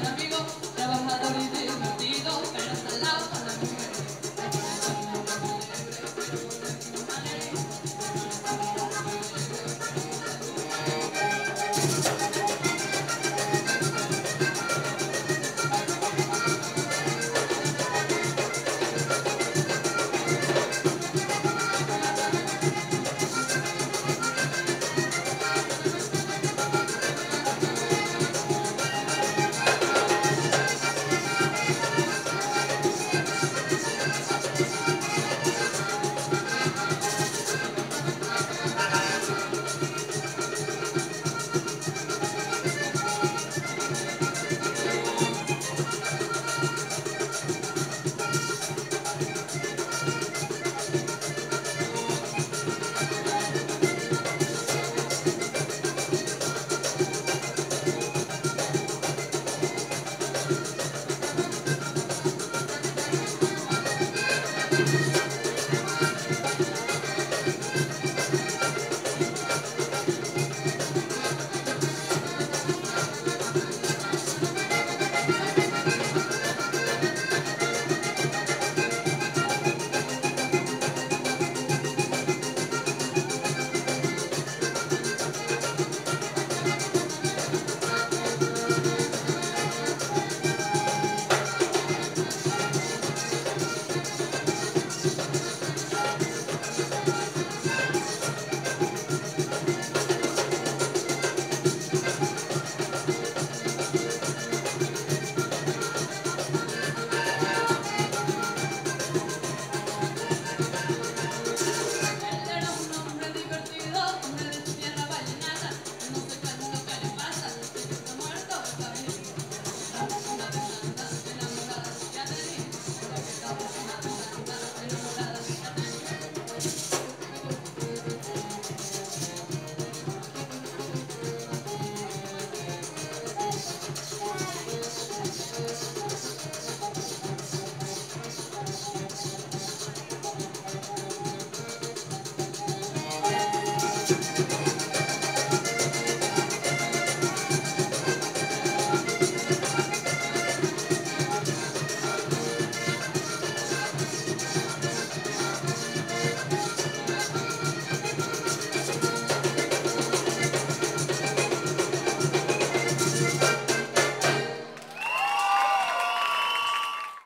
Let me know.